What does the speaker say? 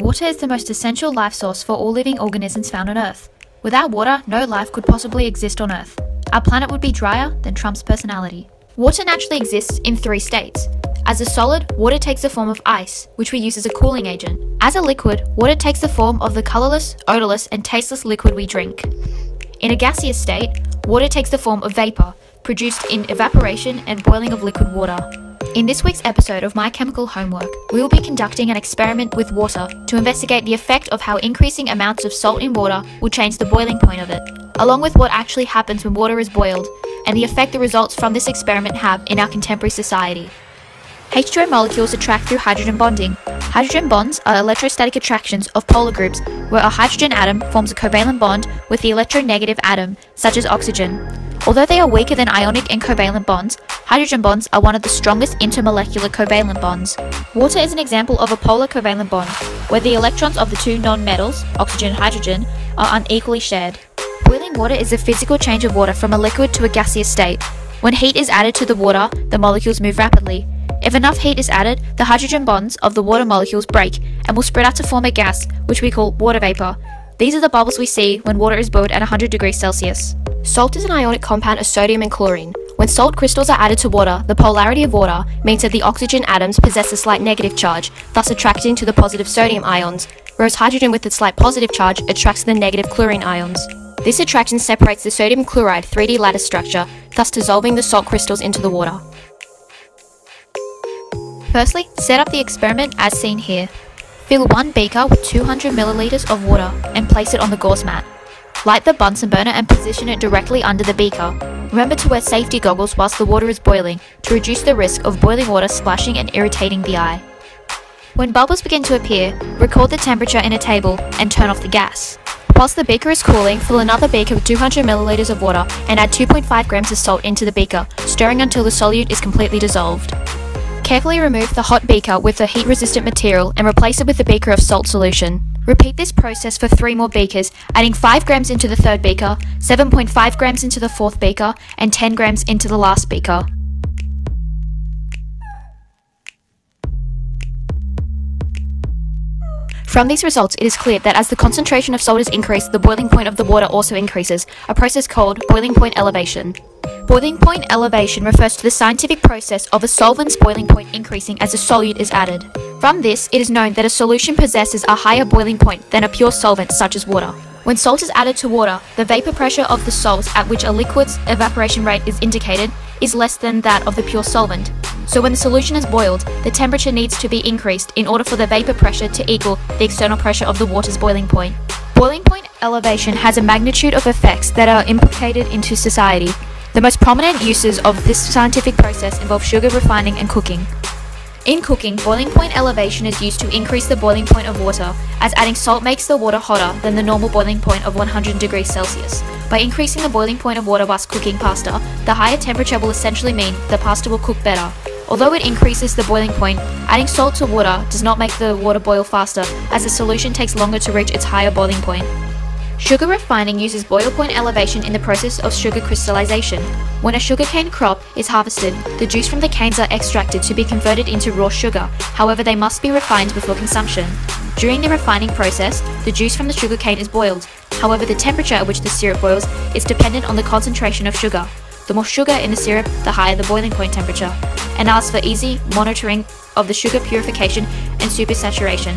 Water is the most essential life source for all living organisms found on Earth. Without water, no life could possibly exist on Earth. Our planet would be drier than Trump's personality. Water naturally exists in three states. As a solid, water takes the form of ice, which we use as a cooling agent. As a liquid, water takes the form of the colourless, odourless, and tasteless liquid we drink. In a gaseous state, water takes the form of vapour, produced in evaporation and boiling of liquid water. In this week's episode of My Chemical Homework, we will be conducting an experiment with water to investigate the effect of how increasing amounts of salt in water will change the boiling point of it, along with what actually happens when water is boiled, and the effect the results from this experiment have in our contemporary society. H2O molecules attract through hydrogen bonding. Hydrogen bonds are electrostatic attractions of polar groups where a hydrogen atom forms a covalent bond with the electronegative atom, such as oxygen. Although they are weaker than ionic and covalent bonds, hydrogen bonds are one of the strongest intermolecular covalent bonds. Water is an example of a polar covalent bond, where the electrons of the two non-metals, oxygen and hydrogen, are unequally shared. Boiling water is the physical change of water from a liquid to a gaseous state. When heat is added to the water, the molecules move rapidly. If enough heat is added, the hydrogen bonds of the water molecules break and will spread out to form a gas, which we call water vapor. These are the bubbles we see when water is boiled at 100 degrees Celsius. Salt is an ionic compound of sodium and chlorine. When salt crystals are added to water, the polarity of water means that the oxygen atoms possess a slight negative charge, thus attracting to the positive sodium ions, whereas hydrogen with its slight positive charge attracts the negative chlorine ions. This attraction separates the sodium chloride 3D lattice structure, thus dissolving the salt crystals into the water. Firstly, set up the experiment as seen here. Fill one beaker with 200 milliliters of water and place it on the gauze mat. Light the Bunsen burner and position it directly under the beaker. Remember to wear safety goggles whilst the water is boiling to reduce the risk of boiling water splashing and irritating the eye. When bubbles begin to appear, record the temperature in a table and turn off the gas. Whilst the beaker is cooling, fill another beaker with 200 milliliters of water and add 2.5 grams of salt into the beaker, stirring until the solute is completely dissolved. Carefully remove the hot beaker with the heat resistant material and replace it with a beaker of salt solution. Repeat this process for three more beakers, adding 5 grams into the third beaker, 7.5 grams into the fourth beaker, and 10 grams into the last beaker. From these results, it is clear that as the concentration of salt is increased, the boiling point of the water also increases, a process called boiling point elevation. Boiling point elevation refers to the scientific process of a solvent's boiling point increasing as a solute is added. From this, it is known that a solution possesses a higher boiling point than a pure solvent such as water. When salt is added to water, the vapor pressure of the salts at which a liquid's evaporation rate is indicated is less than that of the pure solvent. So when the solution is boiled, the temperature needs to be increased in order for the vapor pressure to equal the external pressure of the water's boiling point. Boiling point elevation has a magnitude of effects that are implicated into society. The most prominent uses of this scientific process involve sugar refining and cooking. In cooking, boiling point elevation is used to increase the boiling point of water, as adding salt makes the water hotter than the normal boiling point of 100 degrees Celsius. By increasing the boiling point of water whilst cooking pasta, the higher temperature will essentially mean the pasta will cook better. Although it increases the boiling point, adding salt to water does not make the water boil faster, as the solution takes longer to reach its higher boiling point. Sugar refining uses boil point elevation in the process of sugar crystallization. When a sugarcane crop is harvested, the juice from the canes are extracted to be converted into raw sugar, however they must be refined before consumption. During the refining process, the juice from the sugarcane is boiled, however the temperature at which the syrup boils is dependent on the concentration of sugar. The more sugar in the syrup, the higher the boiling point temperature, and asks for easy monitoring of the sugar purification and supersaturation.